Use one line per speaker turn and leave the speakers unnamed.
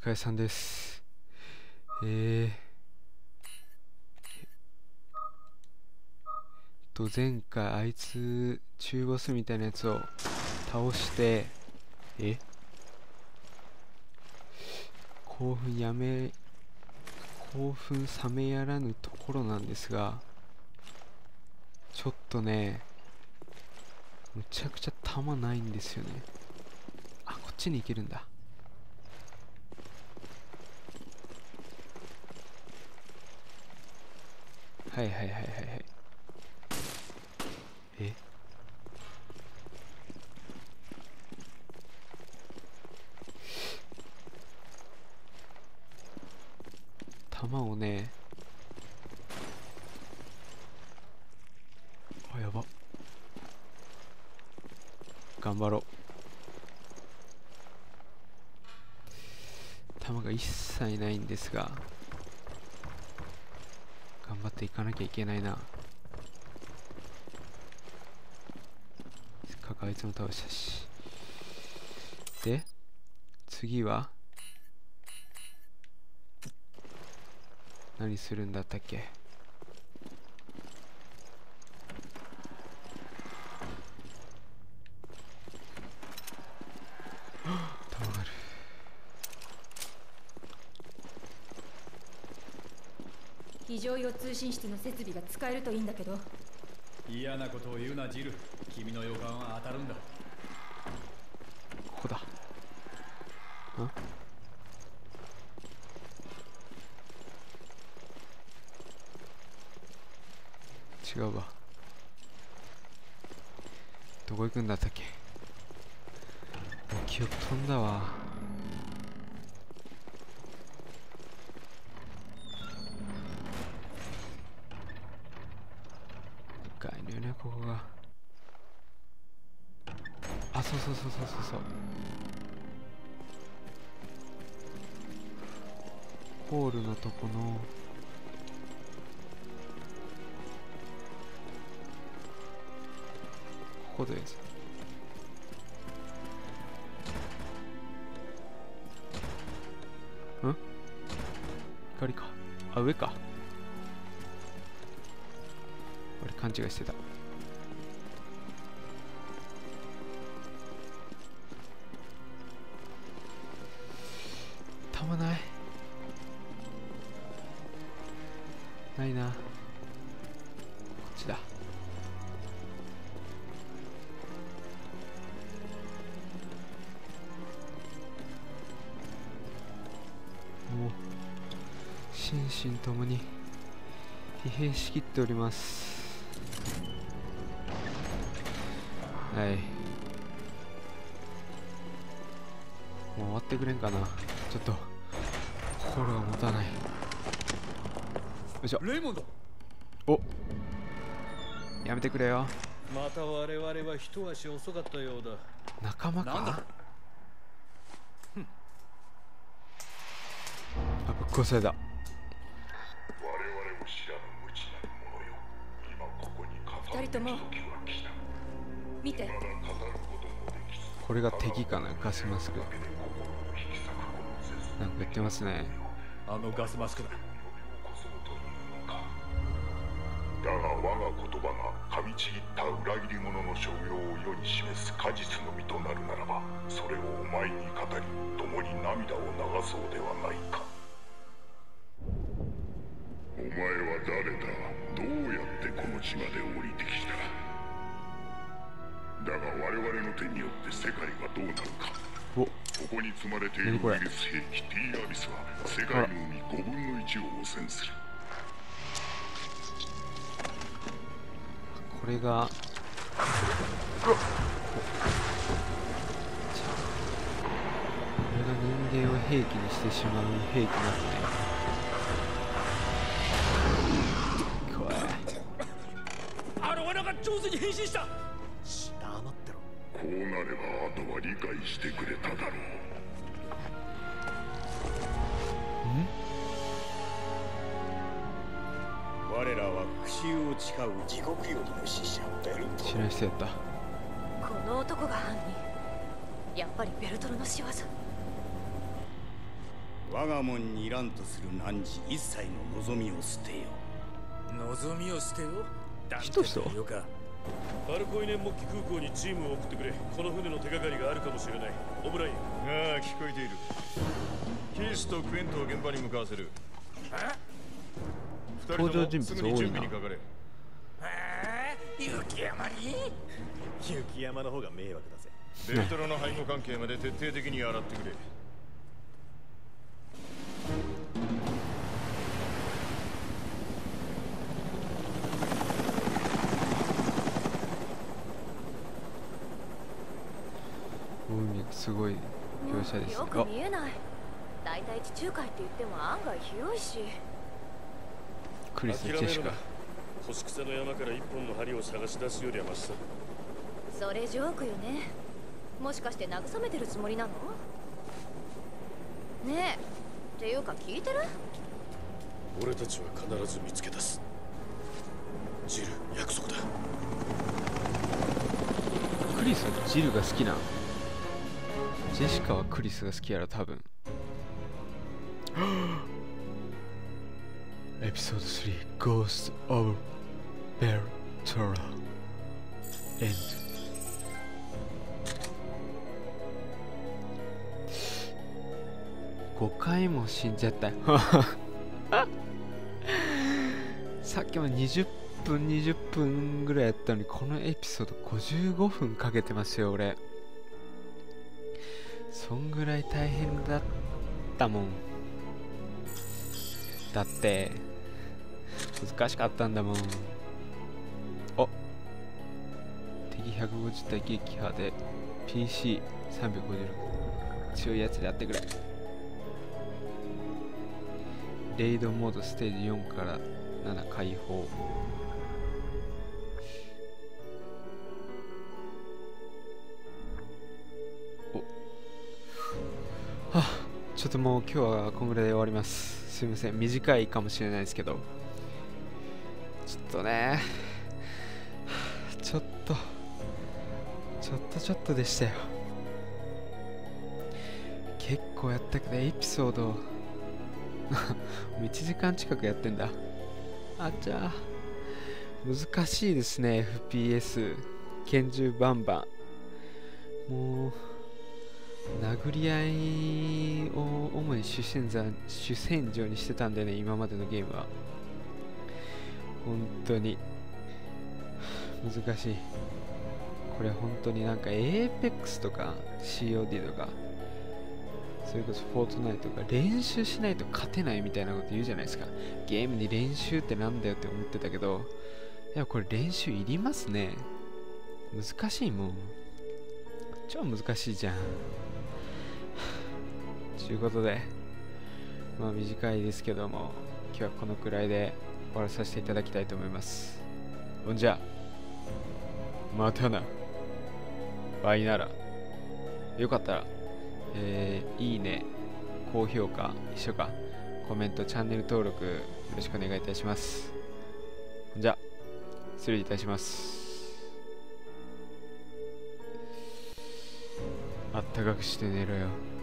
疲れさんです。えー、と前回あいつ中ボスみたいなやつを倒してえ？興奮やめ興奮冷めやらぬところなんですがちょっとねむちゃくちゃ弾ないんですよね。あこっちに行けるんだ。はいはいはいはいはい。え？弾をね。あやば。頑張ろう。弾が一切ないんですが。頑張っていかなきゃいけないな。せっかくあいつも倒したし。で次は？何するんだったっけ？
非常用通信室の設備が使えるといいんだけど。
嫌なことを言うなジル。君の予感は当たるんだ。
ここだ。ん？違うわ。どこ行くんだったっけ？もう記憶飛んだわ深いのよねここが。あそうそうそうそうそうそう。ホールのとこの。ここです。ん？光か。あ上か。俺勘違いしてた。ないな。こっちだ。もう心身ともに疲弊しきっております。はい。もう終わってくれんかな。ちょっと心が持たない。いしょ。
レイモンド。
お。やめてくれよ。
また我々は一足遅かったようだ。
仲間
なんだ？
かあぶっ殺された
我々を知らぬ無知なる者よ。今ここに語る
二人とも。
時は来た
見て
こ
れが敵かな？ガスマスク。なんか言ってますね。
あのガスマスクだ
裏切り者の所業を世に示す果実の実となるならばそれをお前に語り共に涙を流そうではないか。お前は誰だ？どうやってこの地まで降りてきた？だが我々の手によって世界がどうなるか。
お。
ここに積まれているウイルス兵器 T アビスは世界の海5分の1を汚染する
れが。これが人間を兵器にしてしまう兵器なんですね。怖い。
あの罠が上手に変身した。黙ってろ。
こうなればあとは理解してくれただろう
讐を誓う地獄よりの使者ベルト
知らん人やった。
この男が犯人。やっぱりベルトロの仕業。
我が門にいらんとする汝一切の望みを捨てよ。
望みを捨てよ？
ひとひと
よか。
ファルコイネンモッキ空港にチームを送ってくれ。この船の手がかりがあるかもしれない。オブライン。
ああ聞こえている。キースとクエントを現場に向かわせる。二人ともすぐに準備にかかれ
雪山に？
雪山の方が迷惑だぜ。
デルトロの背後関係まで徹底的に洗ってくれ。
すごい描写です
よく見えない。大体地中海って言っても案外広いし
クリスとジェシカ
星草の山から一本の針を探し出すよりはマシさ。
それジョークよね。もしかして慰めてるつもりなの？ねえ。っていうか聞いてる？
俺たちは必ず見つけ出す。ジル約束だ。
クリスはジルが好きなんジェシカはクリスが好きやろ多分エピソード3 Ghost of Bertora End. 5回も死んじゃったよ。さっきも20分20分ぐらいやったのにこのエピソード55分かけてますよ俺。そんぐらい大変だったもん。だって難しかったんだもん。お。敵150体撃破で PC356 強いやつでやってくれ。レイドモードステージ4から7解放。お。はあちょっともう今日はこんぐらいで終わります。すいません。短いかもしれないですけど。ちょっとね。ちょっと。ちょっとちょっとでしたよ。結構やったけどエピソード。1時間近くやってんだ。あちゃ難しいですね FPS 拳銃バンバン。もう殴り合いを主に主戦場主戦場にしてたんでね今までのゲームは。本当に。難しい。これ本当になんか APEX とか COD とかそれこそフォートナイトが練習しないと勝てないみたいなこと言うじゃないですか。ゲームに練習ってなんだよって思ってたけどいやこれ練習いりますね。難しいもん。超難しいじゃん。ということでまあ短いですけども今日はこのくらいで終わらさせていただきたいと思いますほんじゃまたなバイならよかったらえー、いいね、高評価、一緒か、コメント、チャンネル登録、よろしくお願いいたしますほん。じゃ、失礼いたします。あったかくして寝ろよ。